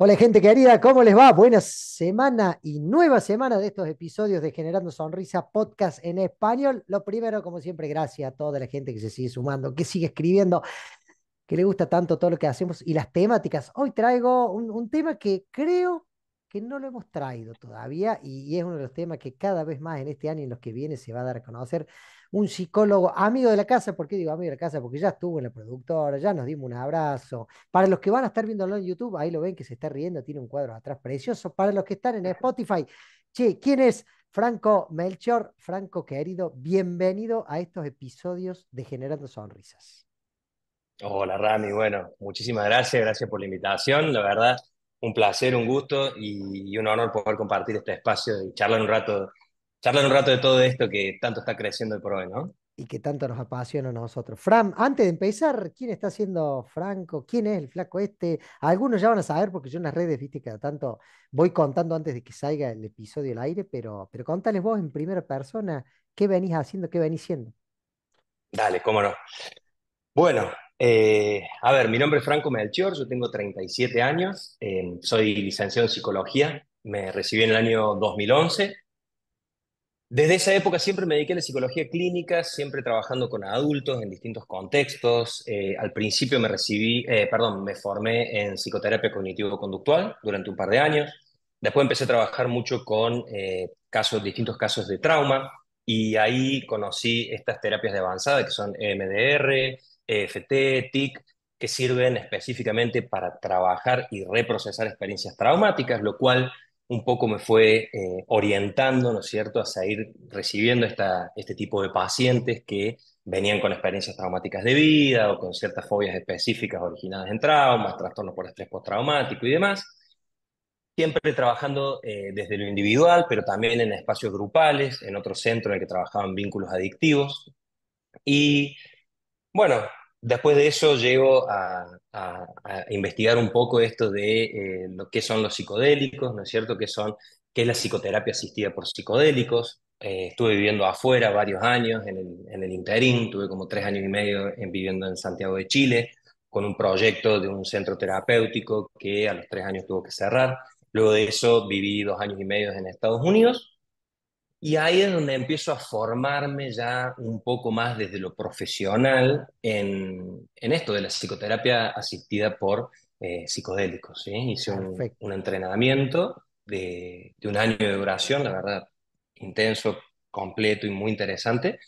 Hola gente querida, ¿cómo les va? Buena semana y nueva semana de estos episodios de Generando Sonrisa Podcast en español. Lo primero, como siempre, gracias a toda la gente que se sigue sumando, que sigue escribiendo, que le gusta tanto todo lo que hacemos y las temáticas. Hoy traigo un, un tema que creo que no lo hemos traído todavía y, es uno de los temas que cada vez más en este año y en los que viene se va a dar a conocer un psicólogo amigo de la casa. ¿Por qué digo amigo de la casa? Porque ya estuvo en la productora, ya nos dimos un abrazo. Para los que van a estar viéndolo en YouTube, ahí lo ven que se está riendo, tiene un cuadro atrás precioso. Para los que están en Spotify, che, ¿quién es Franco Melchor? Franco querido, bienvenido a estos episodios de Generando Sonrisas. Hola Rami, bueno, muchísimas gracias, gracias por la invitación, la verdad, un placer, un gusto y, y un honor poder compartir este espacio y charlar un rato, charlar un rato de todo esto que tanto está creciendo por hoy, ¿no? y que tanto nos apasiona a nosotros. Fran, antes de empezar, ¿quién está haciendo Franco? ¿Quién es el flaco este? Algunos ya van a saber porque yo en las redes, viste, cada tanto voy contando antes de que salga el episodio al aire, pero, pero contales vos en primera persona qué venís haciendo, qué venís siendo. Dale, cómo no. Bueno, eh, a ver, mi nombre es Franco Melchior, yo tengo 37 años, eh, soy licenciado en psicología, me recibí en el año 2011. Desde esa época siempre me dediqué a la psicología clínica, siempre trabajando con adultos en distintos contextos. Eh, al principio me recibí, eh, perdón, me formé en psicoterapia cognitivo-conductual durante un par de años. Después empecé a trabajar mucho con eh, casos, distintos casos de trauma y ahí conocí estas terapias de avanzada que son EMDR, EFT, TIC, que sirven específicamente para trabajar y reprocesar experiencias traumáticas, lo cual un poco me fue eh, orientando, ¿no es cierto?, a seguir recibiendo esta, este tipo de pacientes que venían con experiencias traumáticas de vida o con ciertas fobias específicas originadas en traumas, trastornos por estrés postraumático y demás. Siempre trabajando eh, desde lo individual, pero también en espacios grupales, en otro centro en el que trabajaban vínculos adictivos. Y bueno, después de eso llego a, investigar un poco esto de eh, lo que son los psicodélicos, ¿no es cierto? ¿Qué son, qué es la psicoterapia asistida por psicodélicos? Eh, estuve viviendo afuera varios años en el, en interín, tuve como tres años y medio en- viviendo en Santiago de Chile, con un proyecto de un centro terapéutico que a los tres años tuvo que cerrar. Luego de eso viví dos años y medio en Estados Unidos y ahí es donde empiezo a formarme ya un poco más desde lo profesional en, en esto de la psicoterapia asistida por eh, psicodélicos, ¿sí? Hice un, entrenamiento de, de un año de duración, la verdad, intenso, completo y muy interesante,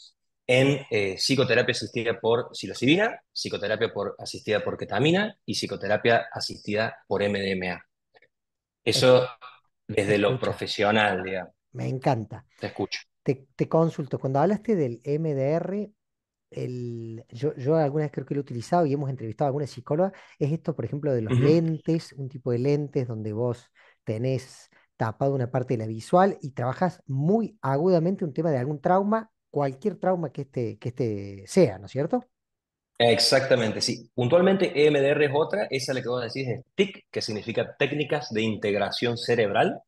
en eh, psicoterapia asistida por psilocibina, psicoterapia por, asistida por ketamina y psicoterapia asistida por MDMA. Eso desde lo profesional, digamos. Me encanta. Te escucho. Te, te consulto, cuando hablaste del MDR, el, yo, yo alguna vez creo que lo he utilizado y hemos entrevistado a alguna psicóloga, es esto, por ejemplo, de los lentes, un tipo de lentes donde vos tenés tapado una parte de la visual y trabajas muy agudamente un tema de algún trauma, cualquier trauma que este, que este sea, ¿no es cierto? Exactamente, sí. Puntualmente EMDR es otra, esa la que vos decís es TIC, que significa técnicas de integración cerebral.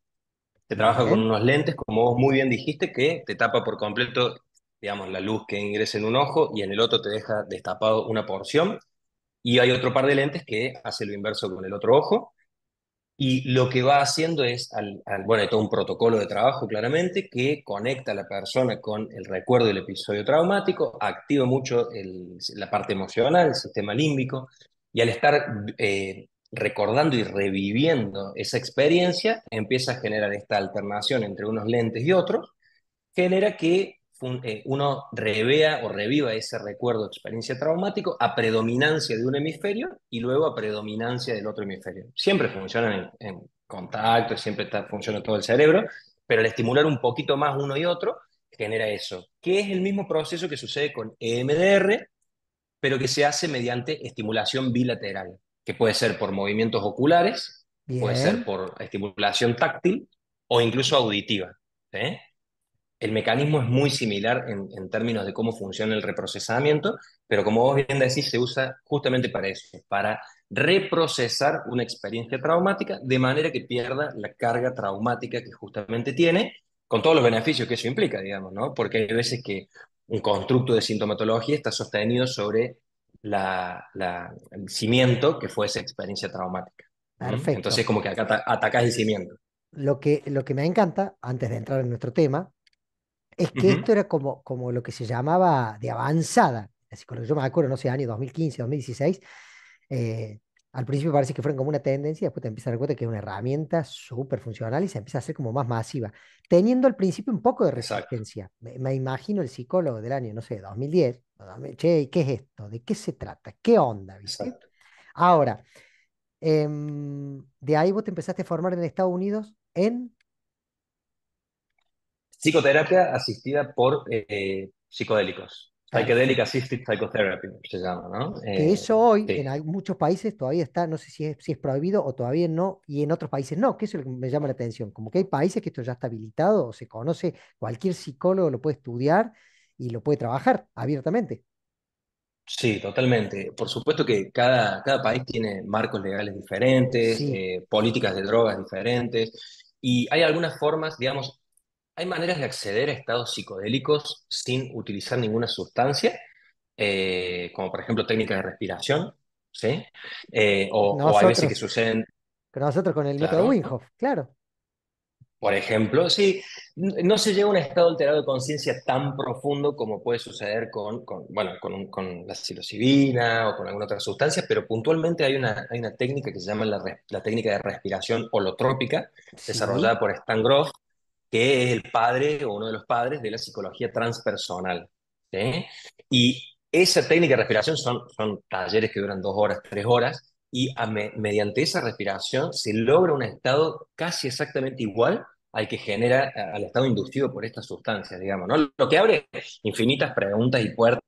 Se trabaja con unos lentes, como vos muy bien dijiste, que te tapa por completo, digamos, la luz que ingresa en un ojo y en el otro te deja destapado una porción. Y hay otro par de lentes que hace lo inverso con el otro ojo. Y lo que va haciendo es, al, al- bueno, hay todo un protocolo de trabajo claramente que conecta a la persona con el recuerdo del episodio traumático, activa mucho el- la parte emocional, el sistema límbico, y al estar eh, recordando y reviviendo esa experiencia, empieza a generar esta alternación entre unos lentes y otros, genera que eh, uno revea o reviva ese recuerdo, experiencia traumático, a predominancia de un hemisferio y luego a predominancia del otro hemisferio. Siempre funcionan en, en contacto, siempre está, funciona todo el cerebro, pero al estimular un poquito más uno y otro, genera eso, que es el mismo proceso que sucede con EMDR, pero que se hace mediante estimulación bilateral, que puede ser por movimientos oculares, puede ser por estimulación táctil o incluso auditiva. El mecanismo es muy similar en, en términos de cómo funciona el reprocesamiento, pero como vos bien decís, se usa justamente para eso, para reprocesar una experiencia traumática de manera que pierda la carga traumática que justamente tiene, con todos los beneficios que eso implica, digamos, ¿no? Porque hay veces que un constructo de sintomatología está sostenido sobre la, la- el cimiento que fue esa experiencia traumática. ¿Mm? Entonces, perfecto. como que acá ata- atacás el cimiento. Lo que, lo que me encanta, antes de entrar en nuestro tema, es que esto era como, como lo que se llamaba de avanzada. La psicología, yo me acuerdo, no sé, año 2015, 2016, eh, al principio parece que fueron como una tendencia, después te empiezas a dar cuenta que es una herramienta súper funcional y se empieza a hacer como más masiva, teniendo al principio un poco de resistencia. Me, me imagino el psicólogo del año, no sé, 2010, o 2000, che, ¿qué es esto? ¿De qué se trata? ¿Qué onda, viste? Ahora, em, de ahí vos te empezaste a formar en Estados Unidos en Psicoterapia asistida por eh, psicodélicos. Psychedelic. Assisted Psychotherapy se llama, ¿no? que Eh, eso hoy sí. en muchos países todavía está, no sé si es, si es prohibido o todavía no, y en otros países no, que eso es lo que me llama la atención, como que hay países que esto ya está habilitado o se conoce, cualquier psicólogo lo puede estudiar y lo puede trabajar abiertamente. Sí, totalmente. Por supuesto que cada, cada país tiene marcos legales diferentes, Sí, eh, políticas de drogas diferentes, y hay algunas formas, digamos, hay maneras de acceder a estados psicodélicos sin utilizar ninguna sustancia, eh, como por ejemplo técnicas de respiración, ¿sí? Eh, o, o hay veces que nosotros, suceden, nosotros con el método claro, Hof, claro. Por ejemplo, sí, no se llega a un estado alterado de conciencia tan profundo como puede suceder con, con, bueno, con, un- con la psilocibina o con alguna otra sustancia, pero puntualmente hay una, hay una técnica que se llama la, técnica de respiración holotrópica, Sí, desarrollada por Stan Grof, que es el padre o uno de los padres de la psicología transpersonal. Y esa técnica de respiración son, son talleres que duran dos horas, tres horas, y mediante esa respiración se logra un estado casi exactamente igual al que genera, al estado inducido por estas sustancias, digamos, ¿no? Lo que abre infinitas preguntas y puertas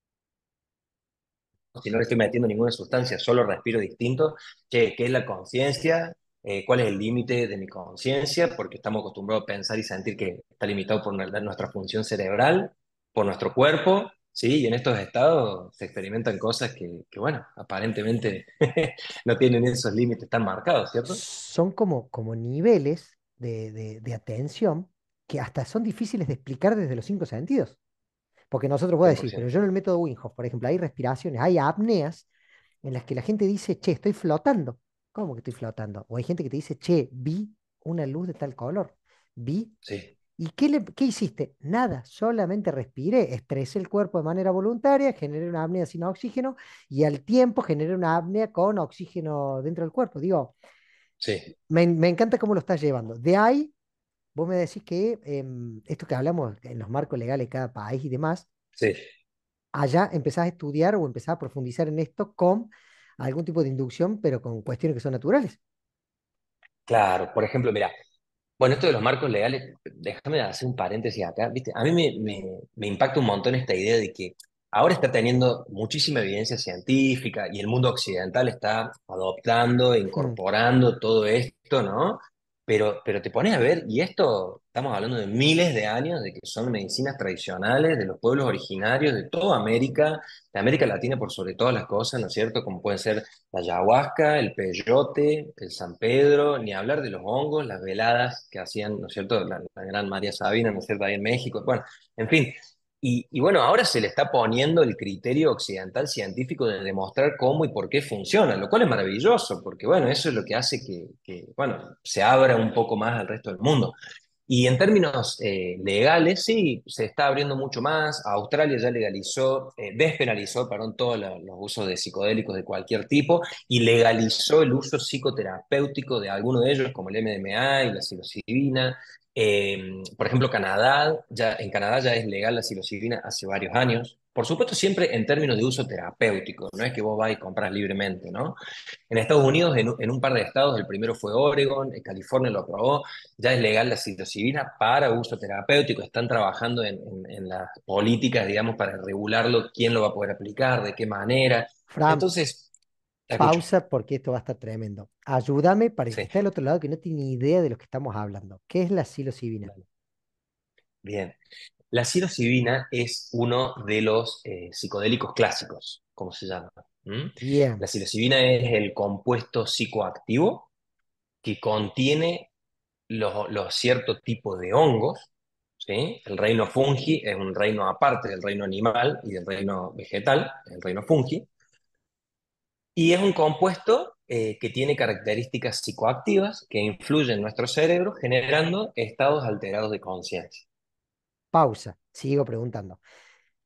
si no estoy metiendo ninguna sustancia, solo respiro distinto, ¿qué, qué es la conciencia? Eh, ¿cuál es el límite de mi conciencia? Porque estamos acostumbrados a pensar y sentir que está limitado por nuestra función cerebral, por nuestro cuerpo, ¿sí? Y en estos estados se experimentan cosas que, que bueno, aparentemente no tienen esos límites tan marcados, ¿cierto? son como, como niveles de, de atención que hasta son difíciles de explicar desde los cinco sentidos. Porque nosotros puedo decir, pero 100%. yo en el método Wim por ejemplo, hay respiraciones, hay apneas en las que la gente dice, che, estoy flotando. ¿Cómo que estoy flotando? O hay gente que te dice, che, vi una luz de tal color. Vi. Sí, ¿Y qué, le, qué hiciste? Nada, solamente respiré, estresé el cuerpo de manera voluntaria, generé una apnea sin oxígeno y al tiempo generé una apnea con oxígeno dentro del cuerpo. Digo, sí, me, me encanta cómo lo estás llevando. De ahí, vos me decís que em, esto que hablamos en los marcos legales de cada país y demás, sí. allá empezás a estudiar o empezás a profundizar en esto con algún tipo de inducción, pero con cuestiones que son naturales. Claro, por ejemplo, mira, Bueno, esto de los marcos legales, déjame hacer un paréntesis acá, ¿viste? A mí me, me, me impacta un montón esta idea de que ahora está teniendo muchísima evidencia científica y el mundo occidental está adoptando, Hmm, incorporando todo esto, ¿no? Pero, pero te pones a ver, y esto estamos hablando de miles de años, de que son medicinas tradicionales de los pueblos originarios de toda América, de América Latina por sobre todas las cosas, ¿no es cierto? Como pueden ser la ayahuasca, el peyote, el San Pedro, ni hablar de los hongos, las veladas que hacían, ¿no es cierto?, la, la gran María Sabina, ¿no es cierto?, ahí en México. Bueno, en fin. Y, bueno, ahora se le está poniendo el criterio occidental científico de demostrar cómo y por qué funciona, lo cual es maravilloso, porque bueno, eso es lo que hace que, que bueno, se abra un poco más al resto del mundo. Y en términos eh, legales, sí, se está abriendo mucho más. Australia ya legalizó, eh, despenalizó, perdón, todos lo- los usos de psicodélicos de cualquier tipo y legalizó el uso psicoterapéutico de algunos de ellos, como el MDMA y la psilocibina. Eh, por ejemplo, Canadá, ya, en Canadá ya es legal la psilocibina hace varios años. Por supuesto, siempre en términos de uso terapéutico, no es que vos vas y compras libremente, ¿no? En Estados Unidos, en, un en un par de estados, el primero fue Oregon, California lo aprobó, ya es legal la psilocibina para uso terapéutico, están trabajando en, en- en las políticas, digamos, para regularlo, quién lo va a poder aplicar, de qué manera. Fran, Entonces, pausa porque esto va a estar tremendo. Ayúdame para el que está del otro lado que no tiene ni idea de lo que estamos hablando. ¿Qué es la psilocibina? Bien. La psilocibina es uno de los eh, psicodélicos clásicos, como se llama. La psilocibina es el compuesto psicoactivo que contiene los, los ciertos tipos de hongos, ¿sí? El reino fungi es un reino aparte del reino animal y del reino vegetal, el reino fungi, Y es un compuesto eh, que tiene características psicoactivas que influyen en nuestro cerebro generando estados alterados de conciencia. Pausa, sigo preguntando.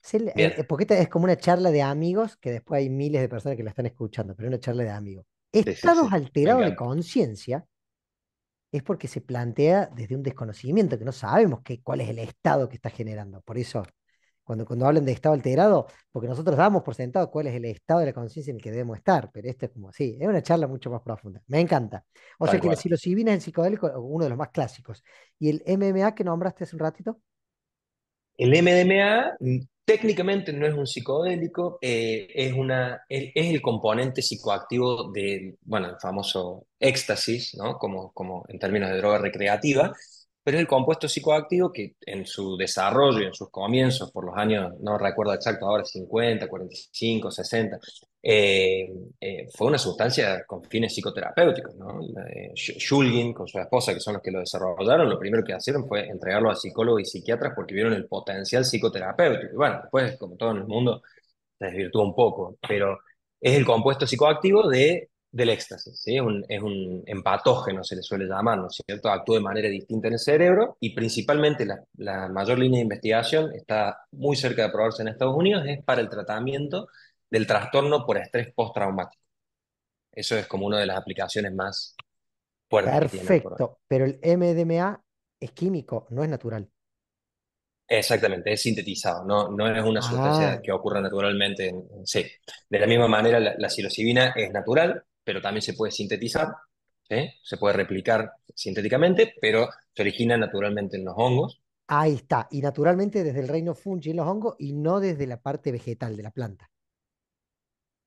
Es el- porque esta es como una charla de amigos que después hay miles de personas que la están escuchando, pero una charla de amigos. sí, sí, Estados sí, alterados de conciencia es porque se plantea desde un desconocimiento, que no sabemos qué, cuál es el estado que está generando. Por eso, cuando, cuando hablan de estado alterado, porque nosotros damos por sentado cuál es el estado de la conciencia en el que debemos estar, pero esto es como, sí, es una charla mucho más profunda. Me encanta. O sea que la psilocibina es el psicodélico, uno de los más clásicos. ¿Y el MMA que nombraste hace un ratito? El MDMA mm, técnicamente no es un psicodélico, eh, es, una, es, el componente psicoactivo del, bueno, el famoso éxtasis, ¿no? Como, como en términos de droga recreativa, pero es el compuesto psicoactivo que en su desarrollo y en sus comienzos, por los años, no recuerdo exacto ahora, 50, 45, 60, eh, eh, fue una sustancia con fines psicoterapéuticos, ¿no? Eh, Shulgin con su esposa, que son los que lo desarrollaron, lo primero que hicieron fue entregarlo a psicólogos y psiquiatras porque vieron el potencial psicoterapéutico. Y bueno, después, como todo en el mundo, se desvirtuó un poco, pero es el compuesto psicoactivo de, del éxtasis, ¿sí? Es un, es un empatógeno, se le suele llamar, ¿no es cierto? Actúa de manera distinta en el cerebro y principalmente la, la mayor línea de investigación está muy cerca de aprobarse en Estados Unidos, es para el tratamiento del trastorno por estrés postraumático. Eso es como una de las aplicaciones más fuertes. Perfecto, pero el MDMA es químico, no es natural. Exactamente, es sintetizado, no, no es una Ah, sustancia que ocurra naturalmente. En, en- sí. De la misma manera, la, la psilocibina es natural, pero también se puede sintetizar, ¿sí? Se puede replicar sintéticamente, pero se origina naturalmente en los hongos. ahí está. Y naturalmente desde el reino fungi en los hongos y no desde la parte vegetal de la planta.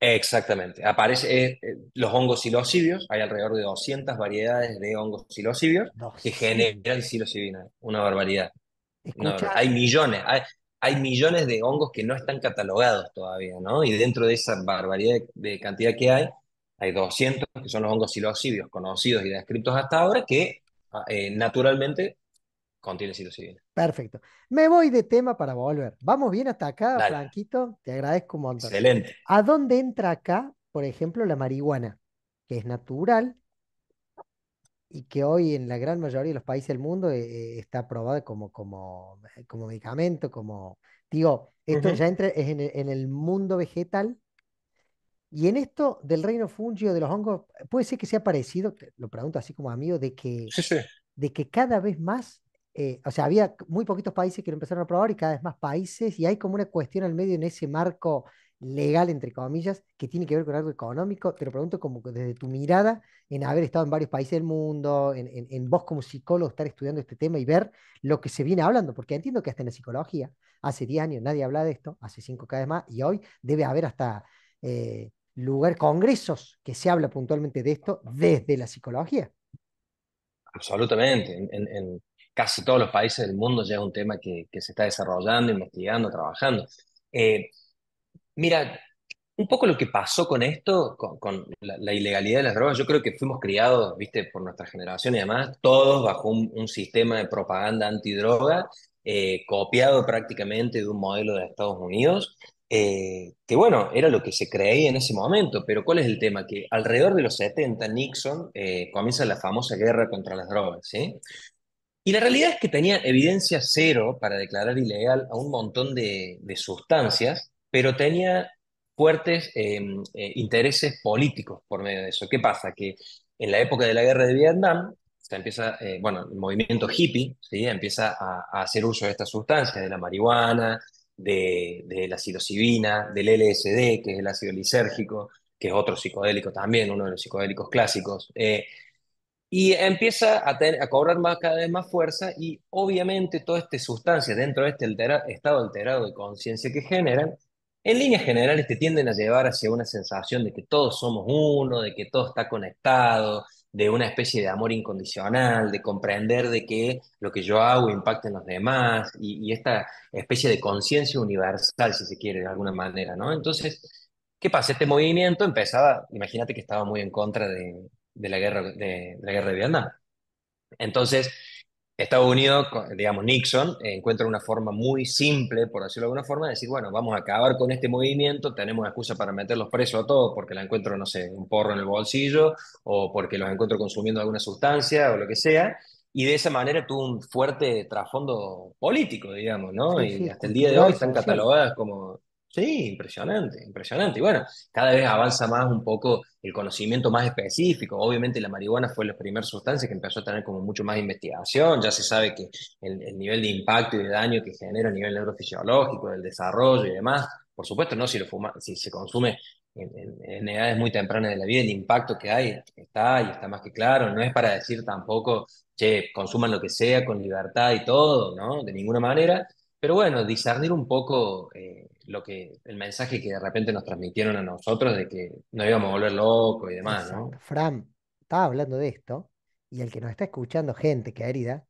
Exactamente. Aparece eh, eh, los hongos psilocibios, hay alrededor de 200 variedades de hongos psilocibios que generan 200. psilocibina, una barbaridad. Escucha, Hay millones, hay, hay millones de hongos que no están catalogados todavía, ¿no? Y dentro de esa barbaridad de, de cantidad que hay, hay 200 que son los hongos psilocibios conocidos y descritos hasta ahora que ah, eh, naturalmente contienen psilocibina. perfecto. Me voy de tema para volver. Vamos bien hasta acá, Dale, Franquito. Te agradezco un montón. excelente. ¿A dónde entra acá, por ejemplo, la marihuana? Que es natural y que hoy en la gran mayoría de los países del mundo eh, eh, está aprobada como, como, como medicamento, como, digo, esto Ujú. ya entra en en el mundo vegetal y en esto del reino fungio de los hongos, puede ser que sea parecido, te lo pregunto así como amigo, de que, Sí, sí. de que cada vez más, eh, o sea, había muy poquitos países que lo empezaron a probar y cada vez más países y hay como una cuestión al medio en ese marco legal, entre comillas, que tiene que ver con algo económico. Te lo pregunto como desde tu mirada en haber estado en varios países del mundo, en, en, en vos como psicólogo estar estudiando este tema y ver lo que se viene hablando, porque entiendo que hasta en la psicología, hace 10 años nadie habla de esto, hace 5 cada vez más, y hoy debe haber hasta eh, lugar, congresos que se habla puntualmente de esto desde la psicología. Absolutamente. En, en- casi todos los países del mundo ya es un tema que, que se está desarrollando, investigando, trabajando. Eh, mira, un poco lo que pasó con esto, con, con la, la ilegalidad de las drogas, yo creo que fuimos criados, viste, por nuestra generación y además, todos bajo un, un sistema de propaganda antidroga, eh, copiado prácticamente de un modelo de Estados Unidos, eh, que bueno, era lo que se creía en ese momento, pero ¿cuál es el tema? Que alrededor de los 70, Nixon eh, comienza la famosa guerra contra las drogas, ¿sí? Y la realidad es que tenía evidencia cero para declarar ilegal a un montón de, de sustancias, pero tenía fuertes eh, eh, intereses políticos por medio de eso. ¿Qué pasa? Que en la época de la guerra de Vietnam, se empieza, eh, bueno, el movimiento hippie, ¿sí? Empieza a, a hacer uso de estas sustancias, de la marihuana, de, de la psilocibina, del LSD, que es el ácido lisérgico, que es otro psicodélico también, uno de los psicodélicos clásicos. Eh, y empieza a, tener, a cobrar más, cada vez más fuerza y obviamente todas estas sustancias dentro de este estado alterado de conciencia que generan, en líneas generales te tienden a llevar hacia una sensación de que todos somos uno, de que todo está conectado, de una especie de amor incondicional, de comprender de que lo que yo hago impacta en los demás y, esta especie de conciencia universal, si se quiere, de alguna manera, ¿no? Entonces, ¿qué pasa? Este movimiento empezaba, imagínate que estaba muy en contra de de la guerra de, de la guerra de Vietnam. Entonces, Estados Unidos, digamos, Nixon, encuentra una forma muy simple, por decirlo de alguna forma, de decir, bueno, vamos a acabar con este movimiento, tenemos excusa para meterlos presos a todos porque la encuentro, no sé, un porro en el bolsillo o porque los encuentro consumiendo alguna sustancia o lo que sea. Y de esa manera tuvo un fuerte trasfondo político, digamos, ¿no? Sí, Y hasta el día de hoy están catalogadas como, sí, impresionante, impresionante. Y bueno, cada vez avanza más un poco el conocimiento más específico. Obviamente la marihuana fue la primera sustancia que empezó a tener como mucho más investigación. Ya se sabe que el, el nivel de impacto y de daño que genera a nivel neurofisiológico, del desarrollo y demás, por supuesto, no si, se consume en, edades muy tempranas de la vida, el impacto que hay está y está más que claro. No es para decir tampoco, che, consuman lo que sea con libertad y todo, ¿no? De ninguna manera. Pero bueno, discernir un poco eh, lo que, el mensaje que de repente nos transmitieron a nosotros de que nos íbamos a volver locos y demás. ¿no? Fran, estaba hablando de esto y el que nos está escuchando, gente que herida,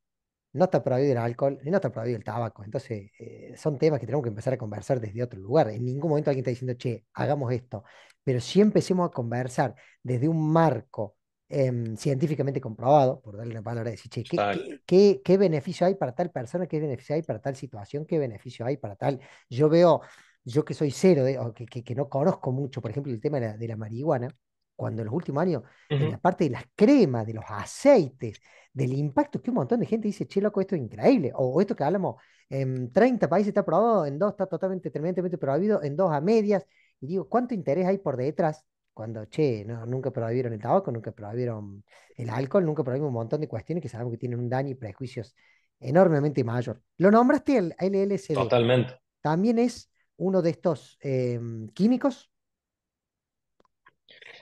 no está prohibido el alcohol ni no está prohibido el tabaco. Entonces, eh, son temas que tenemos que empezar a conversar desde otro lugar. En ningún momento alguien está diciendo, che, hagamos esto. Pero si empecemos a conversar desde un marco em, científicamente comprobado, por darle una palabra, decir, che, ¿qué, qué, qué, qué beneficio hay para tal persona? ¿Qué beneficio hay para tal situación? ¿Qué beneficio hay para tal? Yo veo, yo que soy cero, de- o que, que, que no conozco mucho, por ejemplo, el tema de la, de la marihuana, cuando en los últimos años, en la parte de las cremas, de los aceites, del impacto que un montón de gente dice, che, loco, esto es increíble. O, o esto que hablamos, en 30 países está aprobado, en dos está totalmente, terminantemente prohibido, en dos a medias. Y digo, ¿cuánto interés hay por detrás? Cuando, che, no, nunca prohibieron el tabaco, nunca prohibieron el alcohol, nunca prohibieron un montón de cuestiones que sabemos que tienen un daño y prejuicios enormemente mayor. Lo nombraste el LLSD. Totalmente. También es uno de estos em, químicos.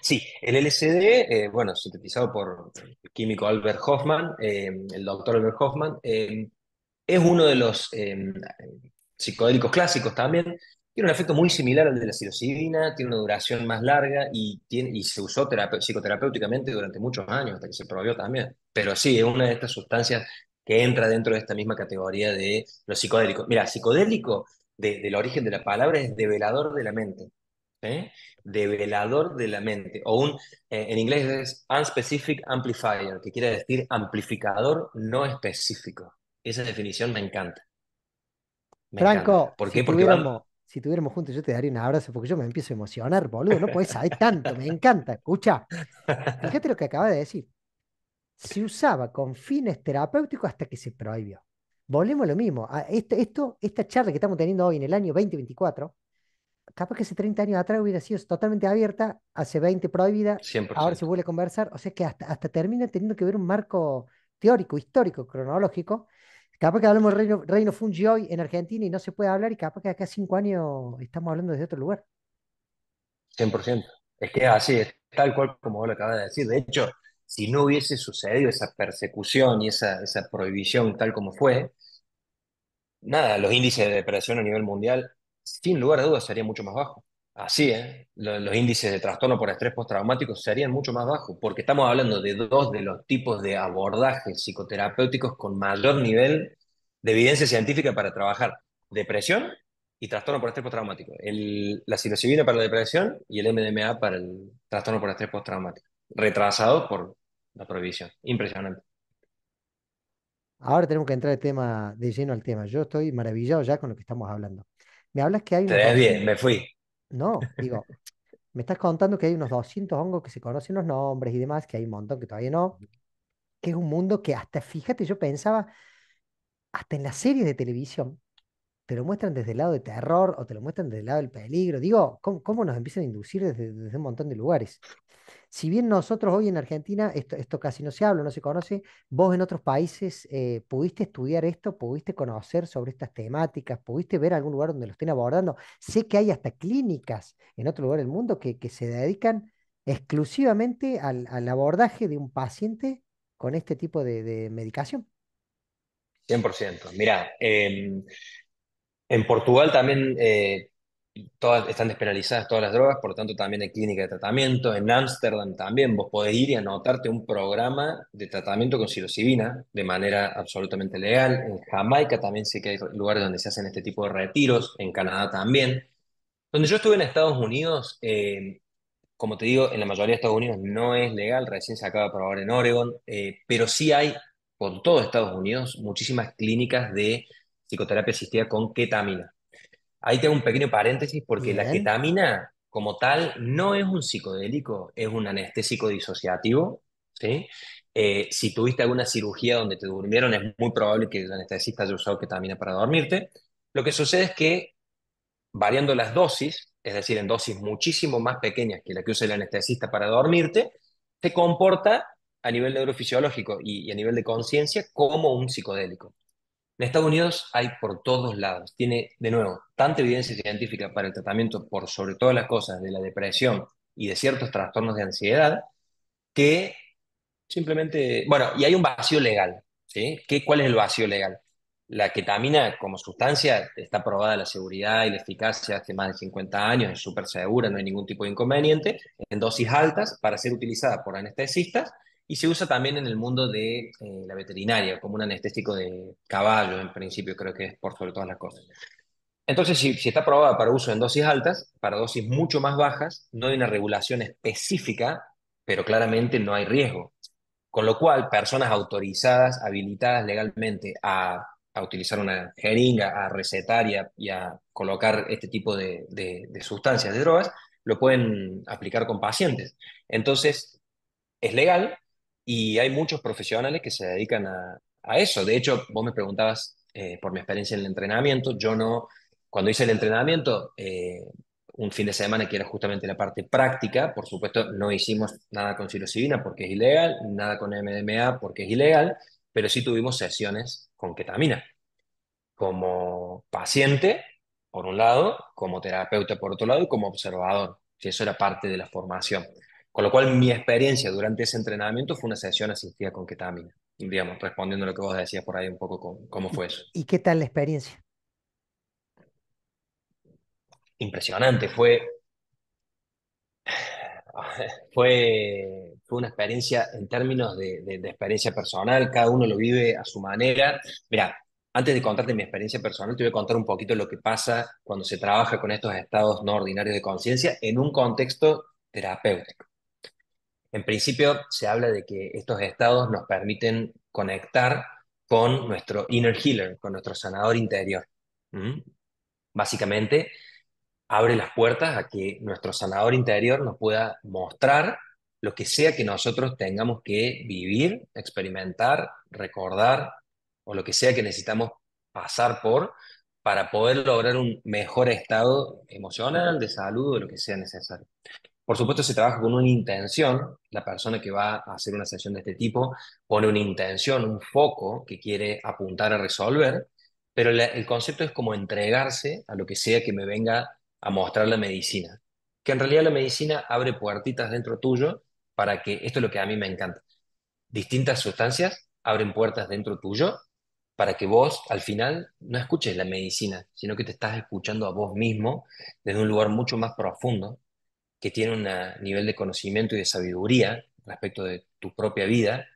Sí, el LSD, eh, bueno, sintetizado por el químico Albert Hoffman, eh, el doctor Albert Hoffman, eh, es uno de los psicodélicos clásicos también. Tiene un efecto muy similar al de la psilocibina, tiene una duración más larga y, tiene, y se usó psicoterapéuticamente durante muchos años, hasta que se prohibió también. Pero sí, es una de estas sustancias que entra dentro de esta misma categoría de los psicodélicos. Mira, psicodélico, de- del origen de la palabra, es develador de la mente. ¿eh? Develador de la mente. O un, eh, en inglés es unspecific amplifier, que quiere decir amplificador no específico. Esa definición me encanta, me encanta. Franco, ¿Por si qué? Porque van, si tuviéramos juntos, yo te daría un abrazo porque yo me empiezo a emocionar, boludo. No podés saber tanto, me encanta. Escucha, fíjate lo que acaba de decir. Se usaba con fines terapéuticos hasta que se prohibió. Volvemos a lo mismo. A esto, esto, esta charla que estamos teniendo hoy en el año 2024, capaz que hace 30 años atrás hubiera sido totalmente abierta, hace 20 prohibida, ahora se 100%. vuelve a conversar. O sea que hasta, hasta termina teniendo que ver un marco teórico, histórico, cronológico. Capaz que hablamos Reino, Reino Fungi hoy en Argentina y no se puede hablar, y capaz que acá cinco años estamos hablando desde otro lugar. 100%. Es que así, es tal cual como vos lo acabas de decir. De hecho, si no hubiese sucedido esa persecución y esa, esa prohibición tal como fue, nada, los índices de depresión a nivel mundial, sin lugar a dudas, serían mucho más bajos. Así, ¿eh? Lo- Los, índices de trastorno por estrés postraumático serían mucho más bajos, porque estamos hablando de dos de los tipos de abordajes psicoterapéuticos con mayor nivel de evidencia científica para trabajar depresión y trastorno por estrés postraumático. El, la psilocibina para la depresión y el MDMA para el trastorno por estrés postraumático, retrasado por la prohibición. Impresionante. Ahora tenemos que entrar tema, de lleno al tema. Yo estoy maravillado ya con lo que estamos hablando. Me hablas que hay Te ves bien, 200, me fui. No, digo, me estás contando que hay unos 200 hongos que se conocen los nombres y demás, que hay un montón que todavía no, que es un mundo que hasta, fíjate, yo pensaba, hasta en las series de televisión, te lo muestran desde el lado de terror o te lo muestran desde el lado del peligro. Digo, ¿cómo, cómo nos empiezan a inducir desde, desde un montón de lugares? Si bien nosotros hoy en Argentina, esto, esto casi no se habla, no se conoce, vos en otros países eh, pudiste estudiar esto, pudiste conocer sobre estas temáticas, pudiste ver algún lugar donde lo estén abordando. Sé que hay hasta clínicas en otro lugar del mundo que, que se dedican exclusivamente al, al abordaje de un paciente con este tipo de, de medicación. 100%. Mira, eh, En Portugal también eh, están despenalizadas todas las drogas, por lo tanto también hay clínica de tratamiento. En Ámsterdam también vos podés ir y anotarte un programa de tratamiento con psilocibina de manera absolutamente legal. En Jamaica también sé que hay lugares donde se hacen este tipo de retiros, en Canadá también. Donde yo estuve en Estados Unidos, eh, como te digo, en la mayoría de Estados Unidos no es legal, recién se acaba de aprobar en Oregon, eh, pero sí hay por todo Estados Unidos muchísimas clínicas de psicoterapia asistida con ketamina. Ahí tengo un pequeño paréntesis porque la ketamina como tal no es un psicodélico, es un anestésico disociativo, ¿sí? Eh, si tuviste alguna cirugía donde te durmieron, es muy probable que el anestesista haya usado ketamina para dormirte. Lo que sucede es que variando las dosis, es decir, en dosis muchísimo más pequeñas que la que usa el anestesista para dormirte, se comporta a nivel neurofisiológico y, y a nivel de conciencia como un psicodélico. En Estados Unidos hay por todos lados. Tiene, de nuevo, tanta evidencia científica para el tratamiento por sobre todas las cosas de la depresión y de ciertos trastornos de ansiedad que simplemente, bueno, y hay un vacío legal, ¿sí? ¿Qué, cuál es el vacío legal? La ketamina como sustancia está probada la seguridad y la eficacia hace más de 50 años, es súper segura, no hay ningún tipo de inconveniente, en dosis altas para ser utilizada por anestesistas y se usa también en el mundo de eh, la veterinaria como un anestésico de caballo, en principio creo que es por sobre todas las cosas. Entonces, si, si está probada para uso en dosis altas, para dosis mucho más bajas, no hay una regulación específica, pero claramente no hay riesgo. Con lo cual, personas autorizadas, habilitadas legalmente a, a utilizar una jeringa, a recetar y a, y a colocar este tipo de, de, de, sustancias, de drogas, lo pueden aplicar con pacientes. Entonces, es legal y hay muchos profesionales que se dedican a, a eso. De hecho, vos me preguntabas eh, por mi experiencia en el entrenamiento. Yo no, cuando hice el entrenamiento, eh, un fin de semana que era justamente la parte práctica. Por supuesto, no hicimos nada con psilocibina porque es ilegal, nada con MDMA porque es ilegal, pero sí tuvimos sesiones con ketamina. Como paciente, por un lado, como terapeuta, por otro lado, y como observador. Eso era parte de la formación. Con lo cual, mi experiencia durante ese entrenamiento fue una sesión asistida con ketamina. Digamos, respondiendo a lo que vos decías por ahí un poco con, cómo ¿y, fue eso. y qué tal la experiencia? Impresionante, fue fue, fue una experiencia en términos de, de, de, experiencia personal, cada uno lo vive a su manera. Mira, antes de contarte mi experiencia personal, te voy a contar un poquito lo que pasa cuando se trabaja con estos estados no ordinarios de conciencia en un contexto terapéutico. En principio, se habla de que estos estados nos permiten conectar con nuestro inner healer, con nuestro sanador interior. Básicamente, abre las puertas a que nuestro sanador interior nos pueda mostrar lo que sea que nosotros tengamos que vivir, experimentar, recordar, o lo que sea que necesitamos pasar por para poder lograr un mejor estado emocional, de salud, o lo que sea necesario. Por supuesto, se trabaja con una intención. La persona que va a hacer una sesión de este tipo pone una intención, un foco que quiere apuntar a resolver, pero el concepto es como entregarse a lo que sea que me venga a mostrar la medicina. Que en realidad la medicina abre puertitas dentro tuyo para que, esto es lo que a mí me encanta, distintas sustancias abren puertas dentro tuyo para que vos al final no escuches la medicina, sino que te estás escuchando a vos mismo desde un lugar mucho más profundo, que tiene un nivel de conocimiento y de sabiduría respecto de tu propia vida,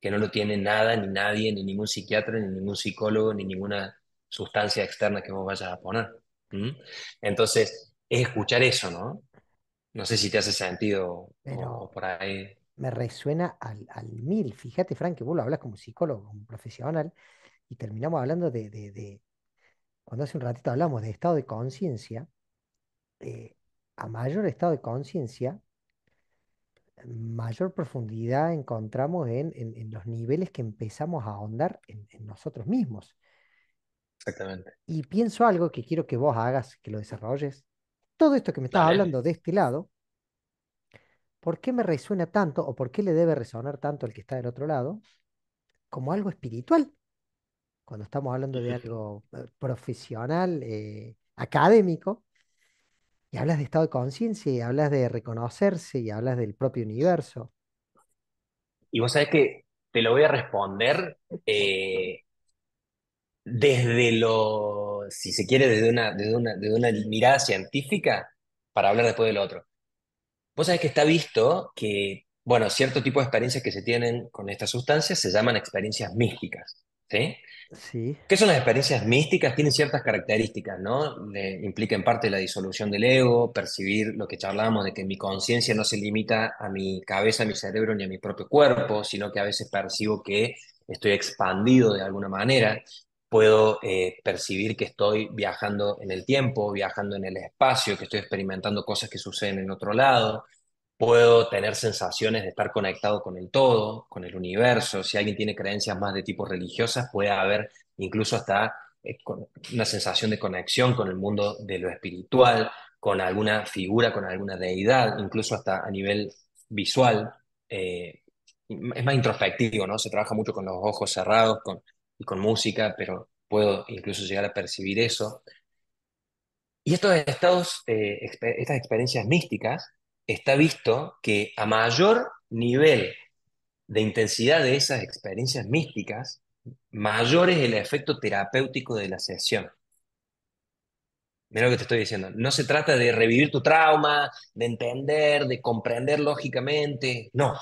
que no lo tiene nada, ni nadie, ni ningún psiquiatra, ni ningún psicólogo, ni ninguna sustancia externa que vos vayas a poner. ¿Mm? Entonces, es escuchar eso, ¿no? No sé si te hace sentido o, o Pero por ahí. me resuena al, al mil. Fíjate, Frank, que vos lo hablas como psicólogo, como profesional, y terminamos hablando de, de, de- cuando hace un ratito hablamos de estado de conciencia, eh, a mayor estado de conciencia, mayor profundidad encontramos en, en- en los niveles que empezamos a ahondar en, en nosotros mismos. Exactamente. Y pienso algo que quiero que vos hagas, que lo desarrolles. Todo esto que me estás Dale. hablando de este lado, ¿por qué me resuena tanto o por qué le debe resonar tanto el que está del otro lado como algo espiritual? Cuando estamos hablando de algo eh, profesional, eh, académico, y hablas de estado de conciencia, y hablas de reconocerse, y hablas del propio universo. Y vos sabés que te lo voy a responder eh, desde lo, si se quiere, desde una, desde una, desde una mirada científica para hablar después del otro. Vos sabés que está visto que, bueno, cierto tipo de experiencias que se tienen con estas sustancias se llaman experiencias místicas, ¿sí? Sí, ¿Qué son las experiencias místicas? Tienen ciertas características, ¿no? Le- implica en parte la disolución del ego, percibir lo que charlábamos de que mi conciencia no se limita a mi cabeza, a mi cerebro ni a mi propio cuerpo, sino que a veces percibo que estoy expandido de alguna manera, puedo eh, percibir que estoy viajando en el tiempo, viajando en el espacio, que estoy experimentando cosas que suceden en otro lado, puedo tener sensaciones de estar conectado con el todo, con el universo. Si alguien tiene creencias más de tipo religiosas, puede haber incluso hasta eh, una sensación de conexión con el mundo de lo espiritual, con alguna figura, con alguna deidad, incluso hasta a nivel visual. Eh, es más introspectivo, ¿no? Se trabaja mucho con los ojos cerrados y con música, pero puedo incluso llegar a percibir eso. Y estos estados, eh, estas experiencias místicas, está visto que a mayor nivel de intensidad de esas experiencias místicas, mayor es el efecto terapéutico de la sesión. Mira lo que te estoy diciendo. No se trata de revivir tu trauma, de entender, de comprender lógicamente. No,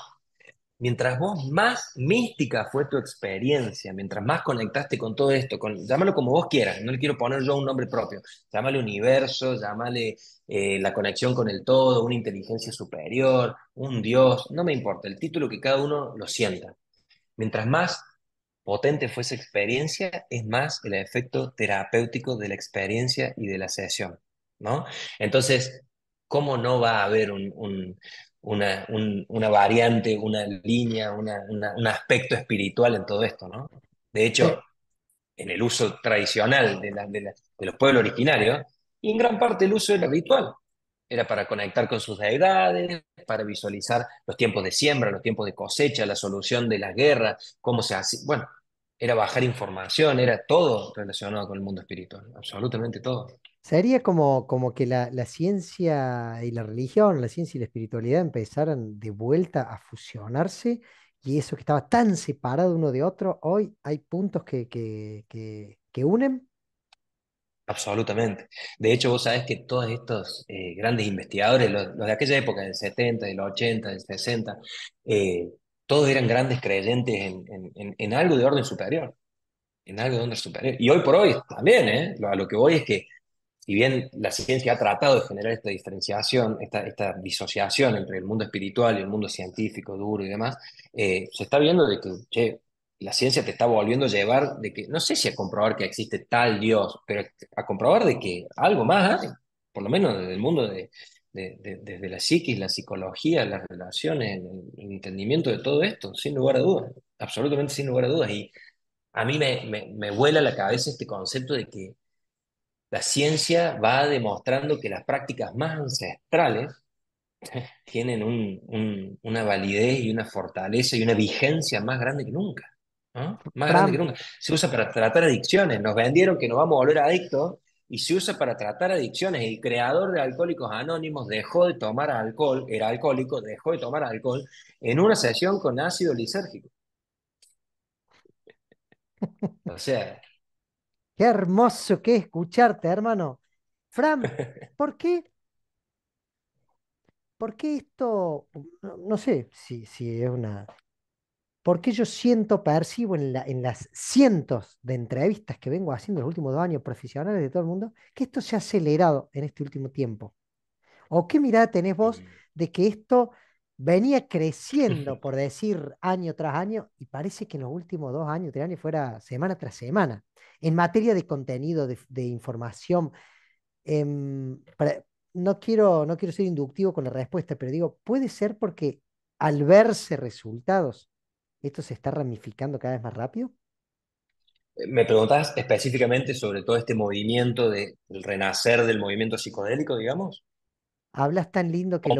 mientras vos más mística fue tu experiencia, mientras más conectaste con todo esto, llámalo como vos quieras, no le quiero poner yo un nombre propio, llámale universo, llámale eh, la conexión con el todo, una inteligencia superior, un Dios, no me importa, el título que cada uno lo sienta. Mientras más potente fue esa experiencia, es más el efecto terapéutico de la experiencia y de la sesión, ¿no? Entonces, ¿cómo no va a haber un, una, una variante, una línea, un aspecto espiritual en todo esto, ¿no? De hecho, en el uso tradicional de, de, los pueblos originarios, y en gran parte el uso era ritual. Era para conectar con sus deidades, para visualizar los tiempos de siembra, los tiempos de cosecha, la solución de las guerras, cómo se hace. Bueno, era bajar información, era todo relacionado con el mundo espiritual, absolutamente todo. Sería como, como que la, ciencia y la religión, la ciencia y la espiritualidad empezaran de vuelta a fusionarse y eso que estaba tan separado uno de otro, hoy hay puntos que, que, unen. Absolutamente. De hecho, vos sabés que todos estos eh, grandes investigadores, los, de aquella época, del 70, del 80, del 60, eh, todos eran grandes creyentes en, en, algo de orden superior. En algo de orden superior. Y hoy por hoy también, ¿eh? a lo que voy es que si bien la ciencia ha tratado de generar esta diferenciación, esta, esta disociación entre el mundo espiritual y el mundo científico, duro y demás, eh, se está viendo de que la ciencia te está volviendo a llevar de que, no sé si a comprobar que existe tal Dios, pero a comprobar de que algo más hay, por lo menos desde el mundo de, desde la psiquis, la psicología, las relaciones, el, entendimiento de todo esto, sin lugar a dudas, absolutamente sin lugar a dudas. Y a mí me, me, me vuela la cabeza este concepto de que la ciencia va demostrando que las prácticas más ancestrales tienen una validez y una fortaleza y una vigencia más grande que nunca. Más grande que nunca. Se usa para tratar adicciones. Nos vendieron que nos vamos a volver adictos y se usa para tratar adicciones. El creador de Alcohólicos Anónimos dejó de tomar alcohol, era alcohólico, dejó de tomar alcohol en una sesión con ácido lisérgico. O sea, Qué hermoso que escucharte, hermano. Fran, ¿por qué? ¿Por qué esto? No, sé si, si es una. ¿Por qué yo siento, percibo en, la, en las cientos de entrevistas que vengo haciendo los últimos dos años profesionales de todo el mundo, que esto se ha acelerado en este último tiempo? ¿O qué mirada tenés vos mm. de que esto venía creciendo, por decir, año tras año, y parece que en los últimos dos años, tres años, fuera semana tras semana. En materia de contenido, de, información, em, no, quiero, no quiero ser inductivo con la respuesta, pero digo, puede ser porque al verse resultados, esto se está ramificando cada vez más rápido. Me preguntas específicamente sobre todo este movimiento de, del renacer del movimiento psicodélico, digamos. Hablas tan lindo que, lo,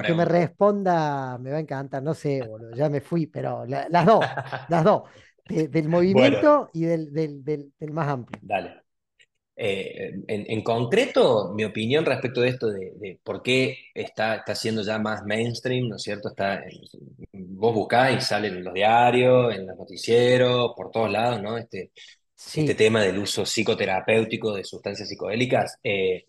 que, me, responda me va a encantar. No sé, ya me fui, pero las dos, las dos. del movimiento y del, del, del, más amplio. Dale. Eh, en, concreto, mi opinión respecto de esto, de, por qué está, está siendo ya más mainstream, ¿no es cierto? Está, vos buscás y salen en los diarios, en los noticieros, por todos lados, ¿no? Este, este tema del uso psicoterapéutico de sustancias psicodélicas. Eh,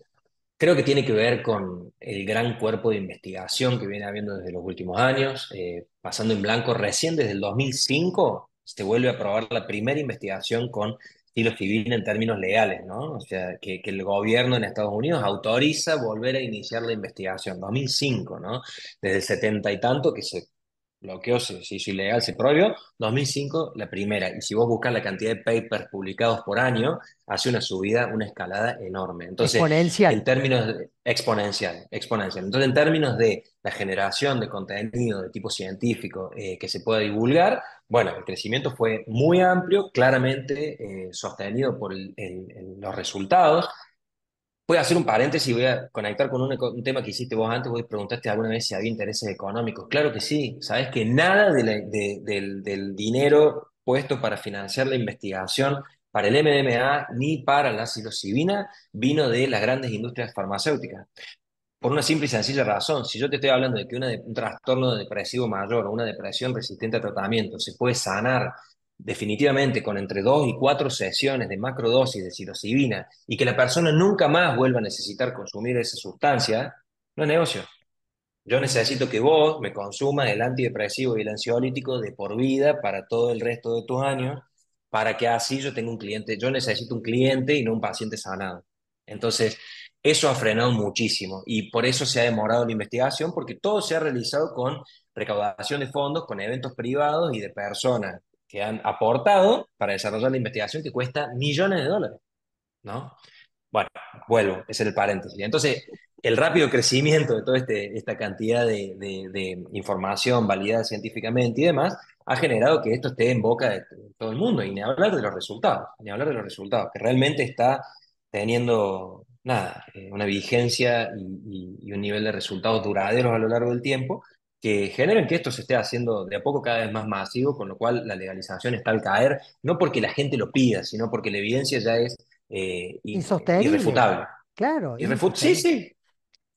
Creo que tiene que ver con el gran cuerpo de investigación que viene habiendo desde los últimos años, eh, pasando en blanco recién desde el 2005 se vuelve a aprobar la primera investigación con psilocibina en términos legales, ¿no? O sea, que, que, el gobierno en Estados Unidos autoriza volver a iniciar la investigación, 2005, ¿no? Desde el setenta y tanto que se bloqueó, se, se, hizo ilegal, se prohibió. 2005, la primera. Y si vos buscas la cantidad de papers publicados por año, hace una subida, una escalada enorme. Entonces, exponencial. En términos de, exponencial, exponencial. Entonces, en términos de la generación de contenido de tipo científico eh, que se pueda divulgar, bueno, el crecimiento fue muy amplio, claramente eh, sostenido por el, el, el, los resultados. Voy a hacer un paréntesis y voy a conectar con un, tema que hiciste vos antes. Vos preguntaste alguna vez si había intereses económicos. Claro que sí. Sabes que nada del, dinero puesto para financiar la investigación para el MDMA ni para la psilocibina vino de las grandes industrias farmacéuticas. Por una simple y sencilla razón, si yo te estoy hablando de que un trastorno depresivo mayor o una depresión resistente a tratamiento se puede sanar definitivamente con entre dos y cuatro sesiones de macrodosis de psilocibina y que la persona nunca más vuelva a necesitar consumir esa sustancia, no es negocio. Yo necesito que vos me consumas el antidepresivo y el ansiolítico de por vida para todo el resto de tus años, para que así yo tenga un cliente, yo necesito un cliente y no un paciente sanado. Entonces, eso ha frenado muchísimo y por eso se ha demorado la investigación, porque todo se ha realizado con recaudación de fondos, con eventos privados y de personas que han aportado para desarrollar la investigación que cuesta millones de dólares, ¿no? Bueno, vuelvo, ese es el paréntesis. Entonces, el rápido crecimiento de toda este, esta cantidad de, información validada científicamente y demás, ha generado que esto esté en boca de todo el mundo, y ni hablar de los resultados, ni hablar de los resultados, que realmente está teniendo, eh, una vigencia y un nivel de resultados duraderos a lo largo del tiempo, que generan que esto se esté haciendo de a poco cada vez más masivo, con lo cual la legalización está al caer, no porque la gente lo pida, sino porque la evidencia ya es eh, insostenible. irrefutable. Claro. Irrefut sí, sí.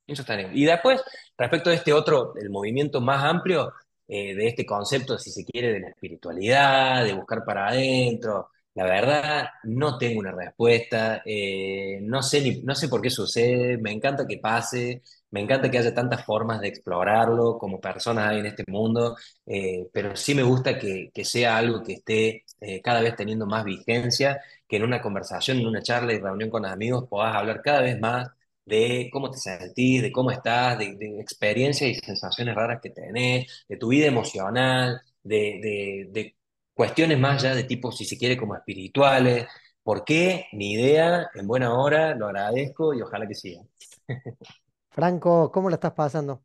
Insostenible. Y después, respecto a este otro, el movimiento más amplio eh, de este concepto, si se quiere, de la espiritualidad, de buscar para adentro, la verdad, no tengo una respuesta, eh, no, sé ni, no sé por qué sucede, me encanta que pase, me encanta que haya tantas formas de explorarlo como personas hay en este mundo, eh, pero sí me gusta que, sea algo que esté eh, cada vez teniendo más vigencia, que en una conversación, en una charla y reunión con amigos puedas hablar cada vez más de cómo te sentís, de cómo estás, de, experiencias y sensaciones raras que tenés, de tu vida emocional, de cuestiones más ya de tipo, si se quiere, como espirituales. ¿Por qué? Ni idea, en buena hora, lo agradezco y ojalá que siga. Franco, ¿cómo la estás pasando?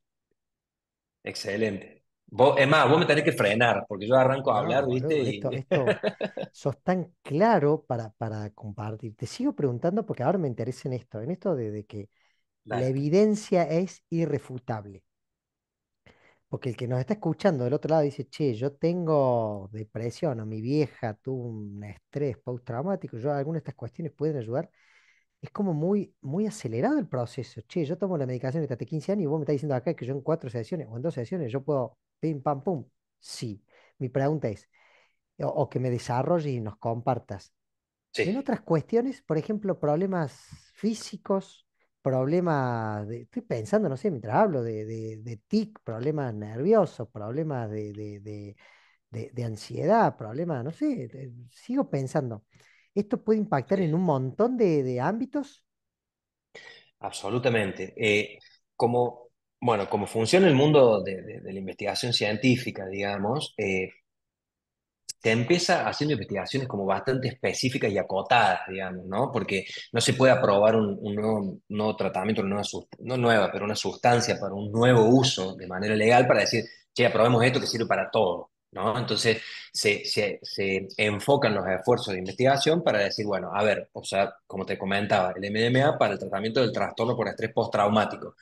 Excelente. Vos, es más, vos me tenés que frenar, porque yo arranco a No, hablar, ¿viste? Y... esto, esto, sos tan claro para, para compartir. Te sigo preguntando porque ahora me interesa en esto, en esto de, de que la evidencia es irrefutable. Porque el que nos está escuchando del otro lado dice, che, yo tengo depresión o mi vieja tuvo un estrés postraumático, yo alguna de estas cuestiones pueden ayudar. Es como muy, muy acelerado el proceso. Che, yo tomo la medicación desde hace 15 años y vos me estás diciendo acá que yo en cuatro sesiones o en dos sesiones yo puedo pim, pam, pum. Sí. Mi pregunta es, o, o que me desarrolles y nos compartas. En otras cuestiones, por ejemplo, problemas físicos, problemas de, estoy pensando, no sé, mientras hablo de, de, de tic, problemas nerviosos, problemas de, de, ansiedad, problemas, no sé, de- sigo pensando. ¿Esto puede impactar en un montón de, ámbitos? absolutamente. Eh, como, bueno, como funciona el mundo de, la investigación científica, digamos, eh, se empieza haciendo investigaciones como bastante específicas y acotadas, digamos, ¿no? Porque no se puede aprobar un, nuevo, tratamiento, una nueva, no nueva, pero una sustancia para un nuevo uso de manera legal para decir, che, aprobemos esto que sirve para todo, ¿no? Entonces se, se, se enfocan los esfuerzos de investigación para decir, bueno, a ver, o sea, como te comentaba, el MDMA para el tratamiento del trastorno por estrés postraumático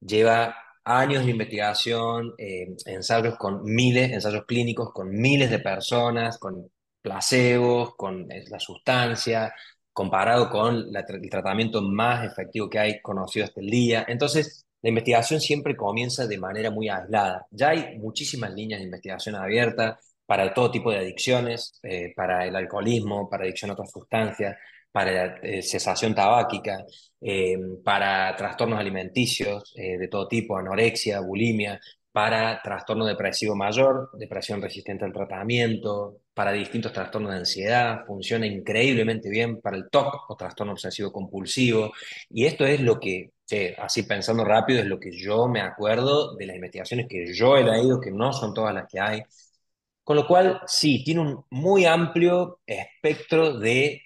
lleva años de investigación, eh, ensayos con miles, ensayos clínicos con miles de personas, con placebos, con eh, la sustancia, comparado con el tratamiento más efectivo que hay conocido hasta el día. Entonces, la investigación siempre comienza de manera muy aislada. Ya hay muchísimas líneas de investigación abiertas para todo tipo de adicciones, eh, para el alcoholismo, para adicción a otras sustancias, para eh, cesación tabáquica eh, para trastornos alimenticios eh, de todo tipo, anorexia, bulimia, para trastorno depresivo mayor, depresión resistente al tratamiento, para distintos trastornos de ansiedad, funciona increíblemente bien para el TOC o trastorno obsesivo compulsivo, y esto es lo que así pensando rápido, es lo que yo me acuerdo de las investigaciones que yo he leído, que no son todas las que hay. Con lo cual, sí, tiene un muy amplio espectro de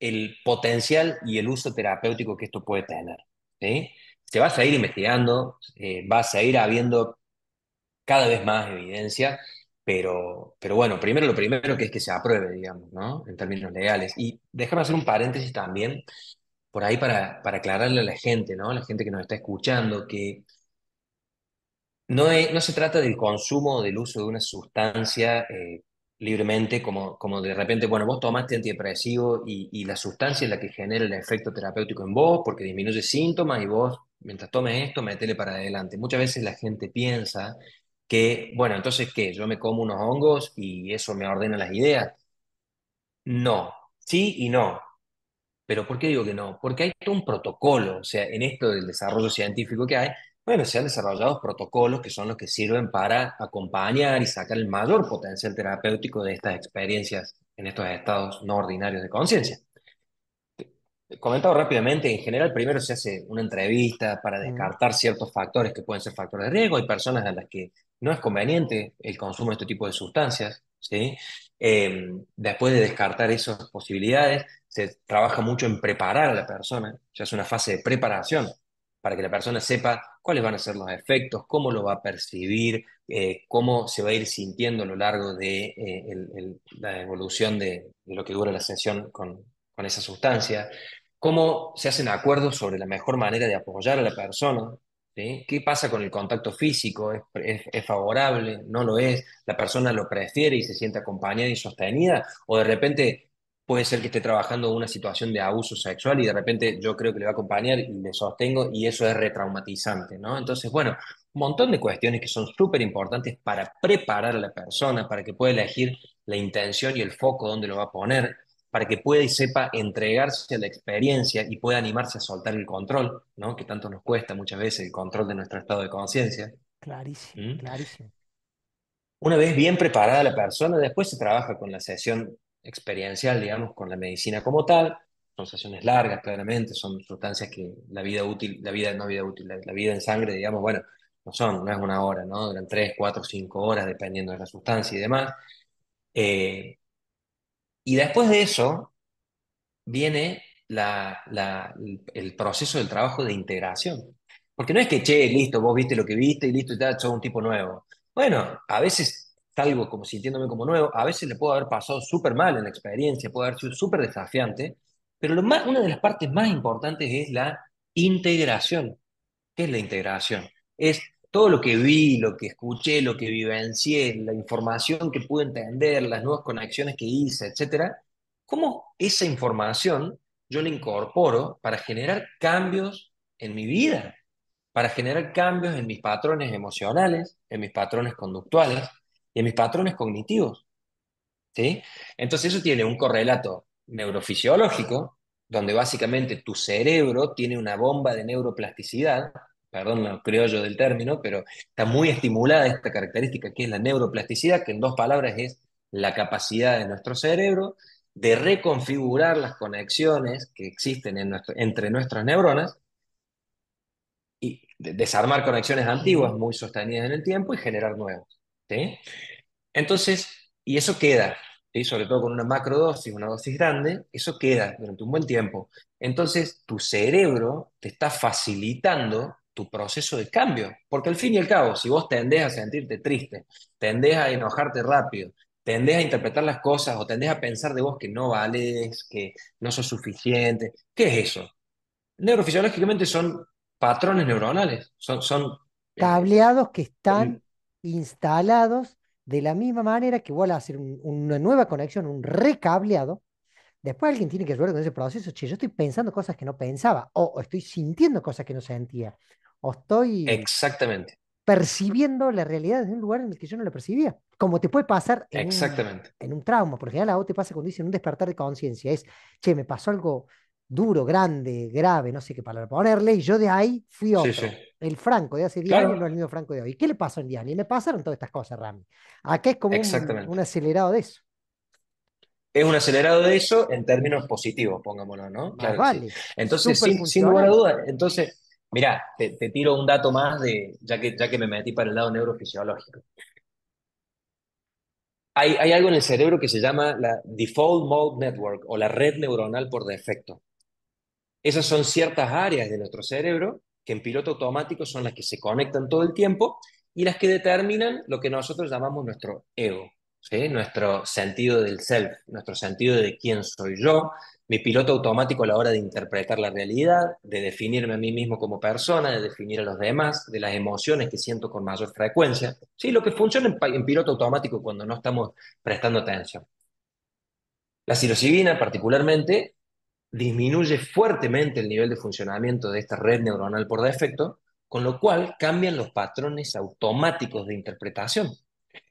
el potencial y el uso terapéutico que esto puede tener. ¿sí? Se va a seguir investigando, eh, va a seguir habiendo cada vez más evidencia, pero, pero bueno, primero lo primero que es que se apruebe, digamos, ¿no? En términos legales. Y déjame hacer un paréntesis también por ahí para, para aclararle a la gente, ¿no? A la gente que nos está escuchando, que no, no se trata del consumo o del uso de una sustancia eh, libremente, como, como de repente, bueno, vos tomaste antidepresivo y, y la sustancia es la que genera el efecto terapéutico en vos porque disminuye síntomas y vos, mientras tomes esto, metele para adelante. Muchas veces la gente piensa que, bueno, entonces, ¿qué? Yo me como unos hongos y eso me ordena las ideas. No, sí y no. Pero ¿por qué digo que no? Porque hay todo un protocolo, o sea, en esto del desarrollo científico que hay, bueno, se han desarrollado protocolos que son los que sirven para acompañar y sacar el mayor potencial terapéutico de estas experiencias en estos estados no ordinarios de conciencia. Comentado rápidamente, en general primero se hace una entrevista para descartar ciertos factores que pueden ser factores de riesgo. Hay personas a las que no es conveniente el consumo de este tipo de sustancias. ¿sí? Eh, después de descartar esas posibilidades, se trabaja mucho en preparar a la persona, ya es una fase de preparación para que la persona sepa cuáles van a ser los efectos, cómo lo va a percibir, eh, cómo se va a ir sintiendo a lo largo de eh, la evolución de, lo que dura la sesión con, esa sustancia, cómo se hacen acuerdos sobre la mejor manera de apoyar a la persona. ¿Qué pasa con el contacto físico? ¿Es, es, es favorable? ¿No lo es? ¿La persona lo prefiere y se siente acompañada y sostenida? ¿O de repente puede ser que esté trabajando una situación de abuso sexual y de repente yo creo que le va a acompañar y le sostengo y eso es retraumatizante, ¿no? Entonces, bueno, un montón de cuestiones que son súper importantes para preparar a la persona, para que pueda elegir la intención y el foco donde lo va a poner, para que pueda y sepa entregarse a la experiencia y pueda animarse a soltar el control, ¿no? Que tanto nos cuesta muchas veces el control de nuestro estado de conciencia. Clarísimo, ¿Mm? clarísimo. Una vez bien preparada la persona, después se trabaja con la sesión experiencial, digamos, con la medicina como tal. Son sesiones largas, claramente, son sustancias que la vida útil, la vida no vida útil, la, vida en sangre, digamos, bueno, no son, no es una hora, ¿no? Duran tres, cuatro, cinco horas, dependiendo de la sustancia y demás. Eh, y después de eso viene la, el proceso del trabajo de integración. Porque no es que, che, listo, vos viste lo que viste y listo, ya sos un tipo nuevo. Bueno, a veces salgo como sintiéndome como nuevo, a veces le puedo haber pasado súper mal en la experiencia, puede haber sido súper desafiante, pero lo más, una de las partes más importantes es la integración. ¿Qué es la integración? Es todo lo que vi, lo que escuché, lo que vivencié, la información que pude entender, las nuevas conexiones que hice, etcétera, cómo esa información yo la incorporo para generar cambios en mi vida, para generar cambios en mis patrones emocionales, en mis patrones conductuales, y en mis patrones cognitivos. ¿sí? Entonces eso tiene un correlato neurofisiológico, donde básicamente tu cerebro tiene una bomba de neuroplasticidad, perdón lo criollo del término, pero está muy estimulada esta característica que es la neuroplasticidad, que en dos palabras es la capacidad de nuestro cerebro de reconfigurar las conexiones que existen en nuestro, entre nuestras neuronas y desarmar conexiones antiguas muy sostenidas en el tiempo y generar nuevas. ¿Sí? Entonces, y eso queda, ¿sí? sobre todo con una macrodosis, una dosis grande, eso queda durante un buen tiempo. Entonces, tu cerebro te está facilitando tu proceso de cambio, porque al fin y al cabo, si vos tendés a sentirte triste, tendés a enojarte rápido, tendés a interpretar las cosas o tendés a pensar de vos que no vales, que no sos suficiente, ¿qué es eso? Neurofisiológicamente son patrones neuronales, son... son eh, Cableados que están instalados de la misma manera que vuelve a hacer una nueva conexión, un recableado. Después alguien tiene que ayudar con ese proceso. Che, yo estoy pensando cosas que no pensaba, o, estoy sintiendo cosas que no sentía, o estoy Exactamente. percibiendo la realidad desde un lugar en el que yo no la percibía. Como te puede pasar en, Exactamente. Un, en un trauma, porque ya la te pasa cuando dicen un despertar de conciencia. Es, che, me pasó algo duro, grande, grave, no sé qué palabra ponerle, y yo de ahí fui otro. Sí, sí. El Franco de hace 10 años no es el mismo Franco de hoy. ¿Qué le pasó en 10 años? Y me pasaron todas estas cosas, Rami. Acá es como un, un, acelerado de eso. Es un acelerado de eso en términos positivos, pongámoslo, ¿no? Claro, vale. Entonces, sin, sin, lugar a duda, entonces, Mirá, te, te tiro un dato más de, ya que, ya que me metí para el lado neurofisiológico. Hay, hay algo en el cerebro que se llama la Default Mode Network o la red neuronal por defecto. Esas son ciertas áreas de nuestro cerebro que en piloto automático son las que se conectan todo el tiempo y las que determinan lo que nosotros llamamos nuestro ego, nuestro sentido del self, nuestro sentido de quién soy yo, mi piloto automático a la hora de interpretar la realidad, de definirme a mí mismo como persona, de definir a los demás, de las emociones que siento con mayor frecuencia. Sí, lo que funciona en, en piloto automático cuando no estamos prestando atención. La psilocibina particularmente disminuye fuertemente el nivel de funcionamiento de esta red neuronal por defecto, con lo cual cambian los patrones automáticos de interpretación.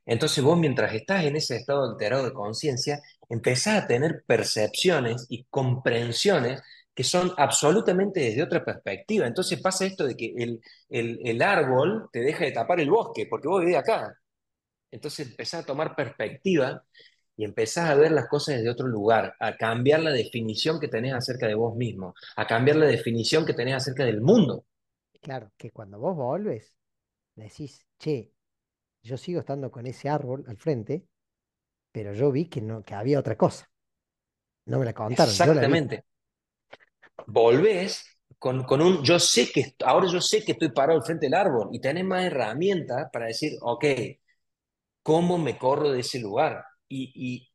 Entonces vos mientras estás en ese estado alterado de conciencia, empezás a tener percepciones y comprensiones que son absolutamente desde otra perspectiva. Entonces pasa esto de que el, el, el árbol te deja de tapar el bosque, porque vos vivís acá. Entonces empezás a tomar perspectiva y empezás a ver las cosas desde otro lugar, a cambiar la definición que tenés acerca de vos mismo, a cambiar la definición que tenés acerca del mundo. Claro, que cuando vos volves, decís, che, yo sigo estando con ese árbol al frente, pero yo vi que, no, que había otra cosa. No me la contaron. Exactamente. Volvés con, con, un, yo sé que, ahora yo sé que estoy parado al frente del árbol y tenés más herramientas para decir, ok, ¿cómo me corro de ese lugar? Y, y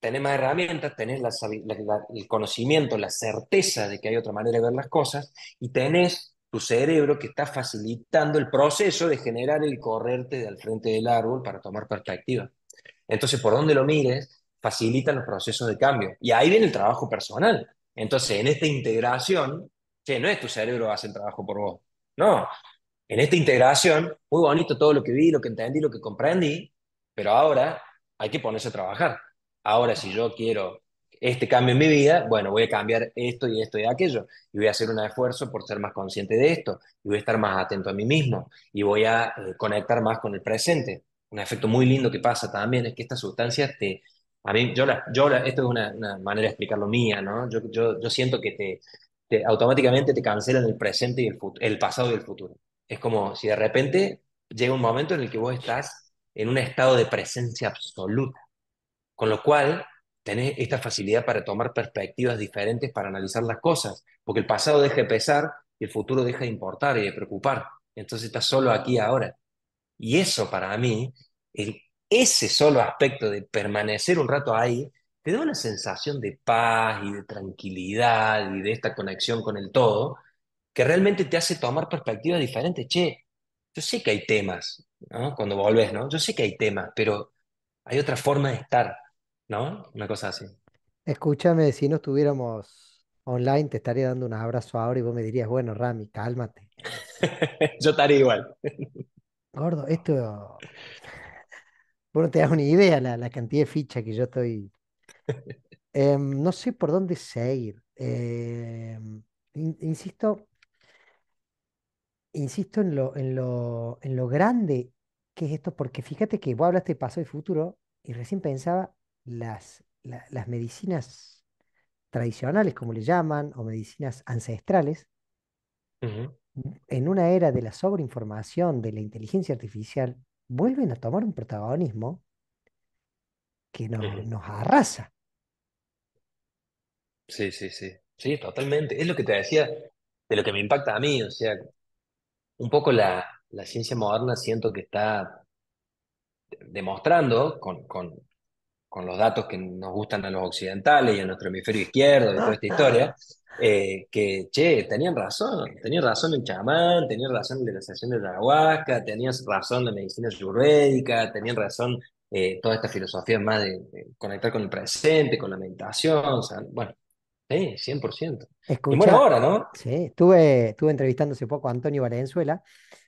tenés más herramientas, tenés la, la, el conocimiento, la certeza de que hay otra manera de ver las cosas y tenés tu cerebro que está facilitando el proceso de generar el correrte del frente del árbol para tomar perspectiva. Entonces, por donde lo mires, facilitan los procesos de cambio. Y ahí viene el trabajo personal. Entonces, en esta integración, che, no es tu cerebro hace el trabajo por vos. No. En esta integración, muy bonito todo lo que vi, lo que entendí, lo que comprendí, pero ahora hay que ponerse a trabajar. Ahora, si yo quiero este cambio en mi vida, bueno, voy a cambiar esto y esto y aquello, y voy a hacer un esfuerzo por ser más consciente de esto, y voy a estar más atento a mí mismo, y voy a eh, conectar más con el presente. Un efecto muy lindo que pasa también es que estas sustancias te... A mí, yo, la, yo la, esto es una, una, manera de explicarlo mía, ¿no? Yo, yo, yo siento que te, te, automáticamente te cancelan el presente y el, el pasado y el futuro. Es como si de repente llega un momento en el que vos estás en un estado de presencia absoluta, con lo cual tenés esta facilidad para tomar perspectivas diferentes para analizar las cosas, porque el pasado deja de pesar y el futuro deja de importar y de preocupar. Entonces estás solo aquí ahora. Y eso para mí, ese solo aspecto de permanecer un rato ahí, te da una sensación de paz y de tranquilidad y de esta conexión con el todo, que realmente te hace tomar perspectivas diferentes. Che, yo sé que hay temas, ¿no? Cuando volvés, ¿no? Yo sé que hay temas, pero hay otra forma de estar, ¿no? Una cosa así. Escúchame, si no estuviéramos online, te estaría dando un abrazo ahora y vos me dirías, bueno, Rami, cálmate. yo estaría igual. Gordo, esto. Vos no te das una idea la, la cantidad de ficha que yo estoy. Eh, no sé por dónde seguir. Eh, in, insisto, insisto en lo, en lo, en lo grande que es esto, porque fíjate que vos hablaste de pasado y futuro y recién pensaba las, la, las medicinas tradicionales, como le llaman, o medicinas ancestrales, uh -huh. en una era de la sobreinformación, de la inteligencia artificial, vuelven a tomar un protagonismo que nos, uh -huh. nos arrasa. Sí, sí, sí. Sí, totalmente. Es lo que te decía, de lo que me impacta a mí, o sea, un poco la, la ciencia moderna siento que está demostrando con, con, con, los datos que nos gustan a los occidentales y a nuestro hemisferio izquierdo y toda esta historia, eh, que, che, tenían razón, tenían razón el chamán, tenían razón la sensación de la ayahuasca, tenían razón la medicina ayurvédica, tenían razón eh, toda esta filosofía más de, de, conectar con el presente, con la meditación, o sea, bueno, sí, 100%. Escucha, y bueno, ahora, ¿no? Sí, estuve, estuve entrevistando hace poco a Antonio Valenzuela,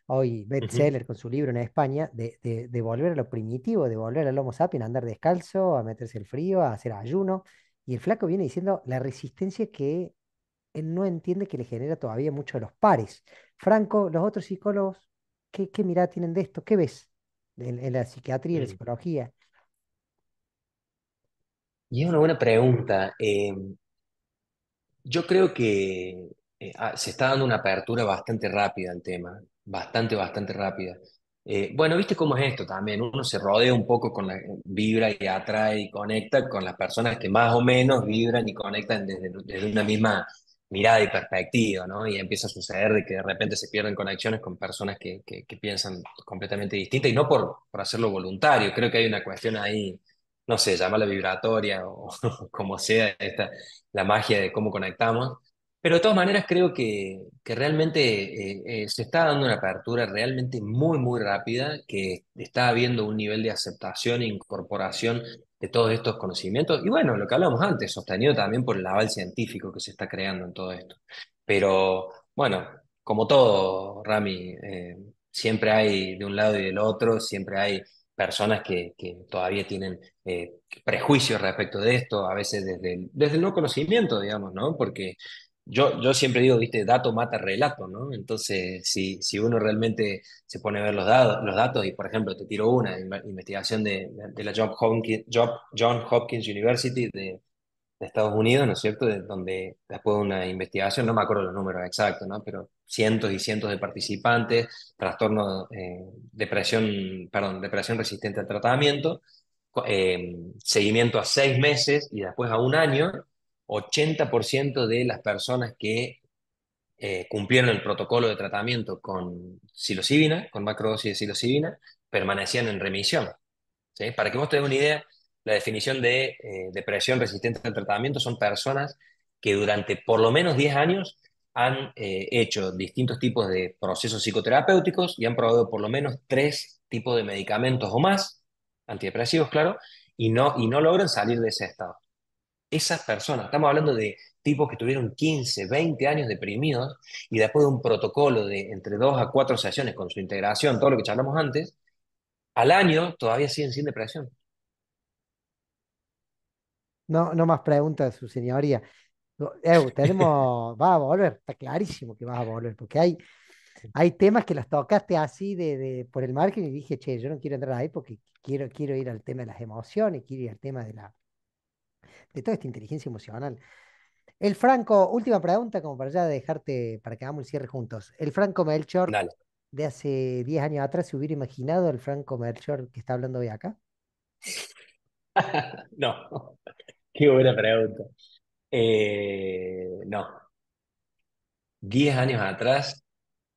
hoy bestseller uh -huh. con su libro en España, de, de, de, volver a lo primitivo, de volver al Homo sapiens, a andar descalzo, a meterse el frío, a hacer ayuno. Y el flaco viene diciendo la resistencia que él no entiende que le genera todavía mucho a los pares. Franco, los otros psicólogos, ¿qué, qué mirada tienen de esto? ¿Qué ves en, en la psiquiatría y uh -huh. la psicología? Y es una buena pregunta. Eh, yo creo que eh, ah, se está dando una apertura bastante rápida al tema, bastante, bastante rápida. Eh, bueno, viste cómo es esto también, uno se rodea un poco con la vibra y atrae y conecta con las personas que más o menos vibran y conectan desde, desde una misma mirada y perspectiva, ¿no? Y empieza a suceder de que de repente se pierden conexiones con personas que, que, que piensan completamente distintas y no por, por hacerlo voluntario, creo que hay una cuestión ahí, no sé, llamarla vibratoria o como sea, esta, la magia de cómo conectamos pero de todas maneras creo que, que realmente eh, eh, se está dando una apertura realmente muy, muy rápida, que está habiendo un nivel de aceptación e incorporación de todos estos conocimientos. Y bueno, lo que hablamos antes, sostenido también por el aval científico que se está creando en todo esto. Pero bueno, como todo, Rami, eh, siempre hay de un lado y del otro, siempre hay personas que, que todavía tienen prejuicios respecto de esto, a veces desde el, desde el no conocimiento, digamos, ¿no? Porque yo, yo siempre digo, viste, dato mata relato. Entonces, si, si uno realmente se pone a ver los, los datos, y por ejemplo, te tiro una investigación de, de la John Hopkins, John Hopkins University de, de, Estados Unidos, ¿no es cierto? De, donde después de una investigación, no me acuerdo los números exactos, ¿no? Pero cientos y cientos de participantes, trastorno, eh, depresión, perdón, depresión resistente al tratamiento, eh, seguimiento a seis meses y después a un año, 80% de las personas que eh, cumplieron el protocolo de tratamiento con psilocibina, con macrodosis de psilocibina, permanecían en remisión. Para que vos tengas una idea, la definición de eh, depresión resistente al tratamiento son personas que durante por lo menos 10 años han eh, hecho distintos tipos de procesos psicoterapéuticos y han probado por lo menos tres tipos de medicamentos o más, antidepresivos, claro, y no, y no logran salir de ese estado esas personas, estamos hablando de tipos que tuvieron 15, 20 años deprimidos y después de un protocolo de entre 2 a 4 sesiones con su integración, todo lo que charlamos antes, al año todavía siguen sin depresión. No, no más preguntas, su señoría. tenemos, va a volver, está clarísimo que vas a volver, porque hay, hay temas que los tocaste así de, de, por el margen y dije, che, yo no quiero entrar ahí porque quiero, quiero ir al tema de las emociones, quiero ir al tema de la, de toda esta inteligencia emocional. El Franco, última pregunta, como para ya dejarte, para que hagamos el cierre juntos. El Franco Melchor de hace 10 años atrás, ¿se hubiera imaginado el Franco Melchor que está hablando hoy acá? no, qué buena pregunta. Eh, no. 10 años atrás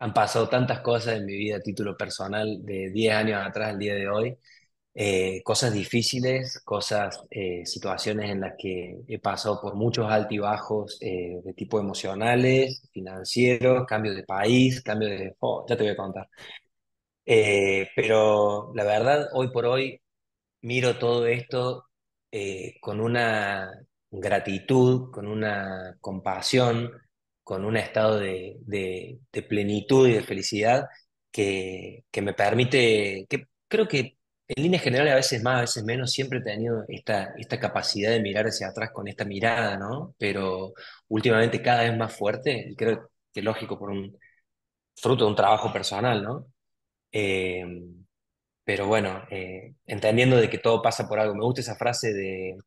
han pasado tantas cosas en mi vida a título personal, de 10 años atrás al día de hoy, eh, cosas difíciles, cosas, eh, situaciones en las que he pasado por muchos altibajos eh, de tipo emocionales, financieros, cambio de país, cambio de... Oh, ya te voy a contar. pero la verdad, hoy por hoy, miro todo esto con una gratitud, con una compasión, con un estado de, plenitud y de felicidad que, me permite, que creo que en líneas generales, a veces más, a veces menos, siempre he tenido esta, esta capacidad de mirar hacia atrás con esta mirada, ¿no? Pero últimamente cada vez más fuerte, y creo que lógico por un fruto de un trabajo personal, ¿no? Eh, pero bueno, eh, entendiendo de que todo pasa por algo. Me gusta esa frase de,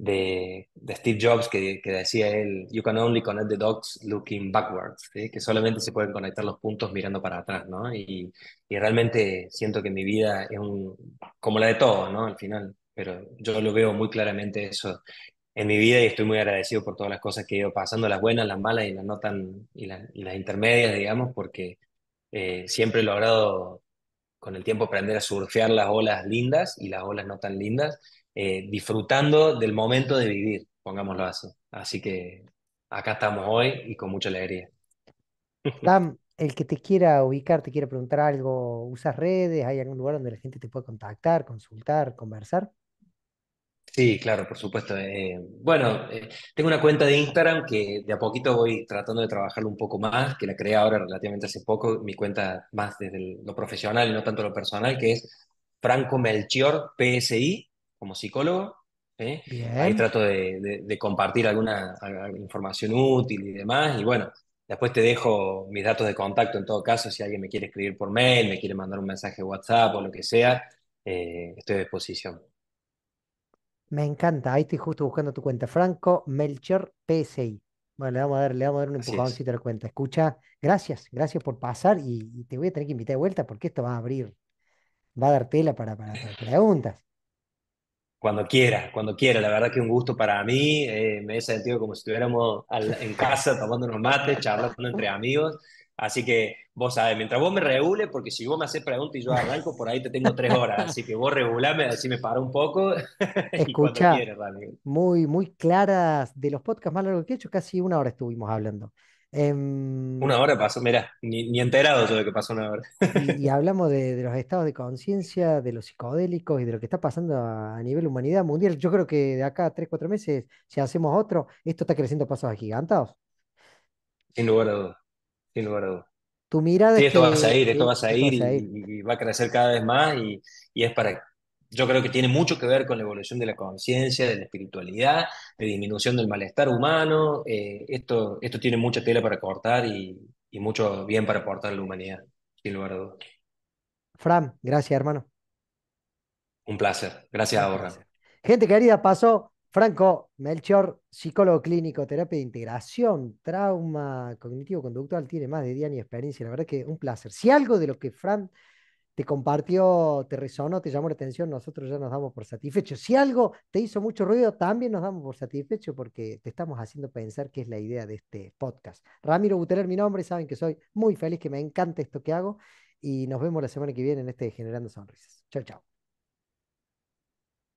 de, Steve Jobs que, que, decía él, you can only connect the dots looking backwards, que solamente se pueden conectar los puntos mirando para atrás, ¿no? Y, y, realmente siento que mi vida es un, como la de todos, ¿no? Al final, pero yo lo veo muy claramente eso en mi vida y estoy muy agradecido por todas las cosas que he ido pasando, las buenas, las malas y las no tan, y, y las intermedias, digamos, porque eh, siempre he logrado con el tiempo aprender a surfear las olas lindas y las olas no tan lindas eh, disfrutando del momento de vivir, pongámoslo así. Así que acá estamos hoy y con mucha alegría. Sam, el que te quiera ubicar, te quiera preguntar algo, ¿usas redes? ¿Hay algún lugar donde la gente te puede contactar, consultar, conversar? Sí, claro, por supuesto. Eh, bueno, eh, tengo una cuenta de Instagram que de a poquito voy tratando de trabajarlo un poco más, que la creé ahora relativamente hace poco, mi cuenta más desde lo profesional y no tanto lo personal, que es Franco Melchior PSI, como psicólogo. Ahí trato de, compartir alguna, información útil y demás. Y bueno, después te dejo mis datos de contacto en todo caso, si alguien me quiere escribir por mail, me quiere mandar un mensaje WhatsApp o lo que sea, eh, estoy a disposición. Me encanta, ahí estoy justo buscando tu cuenta, Franco Melchor PSI. Bueno, le vamos a dar, le vamos a dar un empujoncito a la cuenta. Escucha, gracias, gracias por pasar y, y te voy a tener que invitar de vuelta porque esto va a abrir, va a dar tela para, para, para preguntas. Cuando quiera, cuando quiera. La verdad que un gusto para mí. eh, me he sentido como si estuviéramos al- en casa tomando unos mates, charlando entre amigos. Así que vos sabés, mientras vos me regules, porque si vos me haces preguntas y yo arranco, por ahí te tengo tres horas. Así que vos regulame, así me paro un poco y Escucha, quieras, Dani. muy, muy claras de los podcasts más largos que he hecho, casi una hora estuvimos hablando. Em, Una hora pasó, mira, ni, ni enterado yo de que pasó una hora. y, y hablamos de, de los estados de conciencia, de los psicodélicos y de lo que está pasando a, a nivel humanidad mundial. Yo creo que de acá a tres, cuatro meses, si hacemos otro, esto está creciendo a pasos agigantados. Sin lugar a dudas, sin lugar a dudas. Tu mirada Sí, es esto va seguir, esto va a sí, esto va a seguir. y, y va a crecer cada vez más y, y es para, yo creo que tiene mucho que ver con la evolución de la conciencia, de la espiritualidad, de disminución del malestar humano. eh, esto, esto tiene mucha tela para cortar y, y mucho bien para aportar a la humanidad, sin lugar a dudas. Fran, gracias, hermano. Un placer. Gracias Un a vos, Ram. placer. Gente querida, pasó Franco Melchor, psicólogo clínico, terapia de integración, trauma cognitivo-conductual, tiene más de 10 años de experiencia. La verdad que un placer. Si algo de lo que Fran te compartió, te resonó, te llamó la atención, nosotros ya nos damos por satisfechos. Si algo te hizo mucho ruido, también nos damos por satisfechos porque te estamos haciendo pensar qué es la idea de este podcast. Ramiro Buteler, mi nombre, saben que soy muy feliz, que me encanta esto que hago y nos vemos la semana que viene en este Generando Sonrisas. Chao, chao.